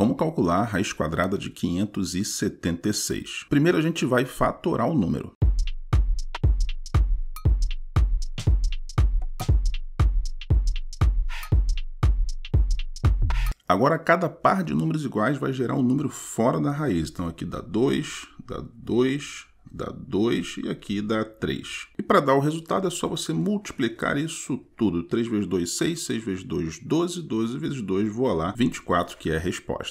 Como calcular a raiz quadrada de 576? Primeiro a gente vai fatorar o número. Agora, cada par de números iguais vai gerar um número fora da raiz. Então, aqui dá 2, dá 2, dá 2 e aqui dá 3. E para dar o resultado é só você multiplicar isso tudo. 3 vezes 2, 6, 6 vezes 2, 12, 12 vezes 2, voa lá, 24, que é a resposta.